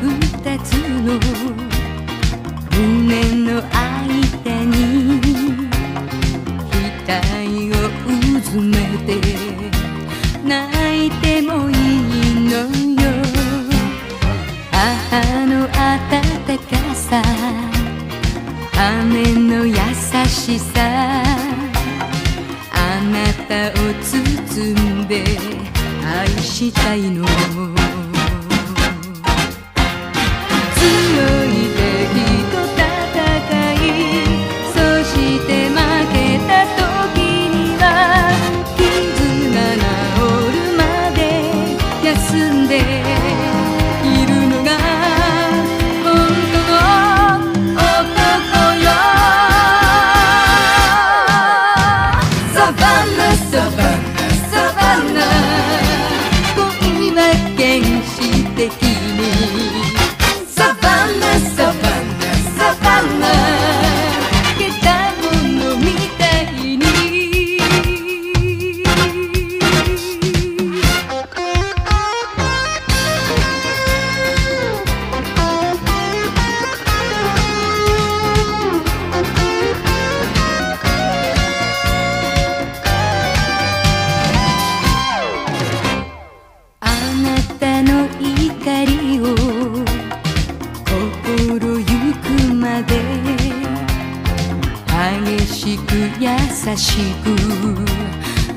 二つの。胸の間に額をうずめて泣いてもいいのよ。母の温かさ雨の優しさあなたを包んで愛したいの。優しく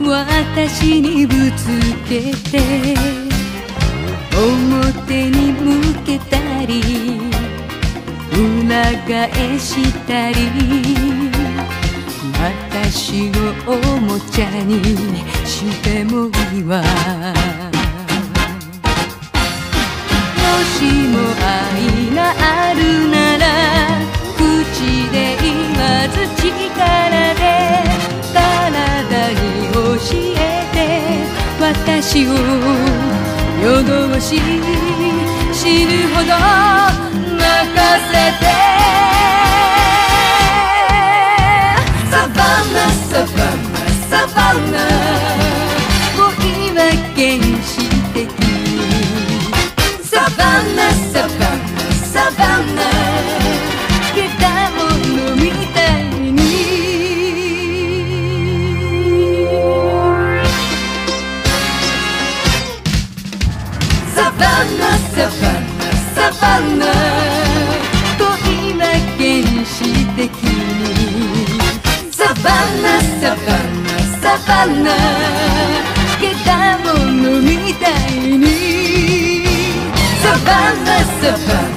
私にぶつけて表に向けたり裏返したり私をおもちゃにしてもいいわ。もしも愛がある私を夜通し死ぬほど任せて。サバンナサバンナサバンナ。もは今原始的サバンナ Savana, savana, savana けたものみたいに Savana, savana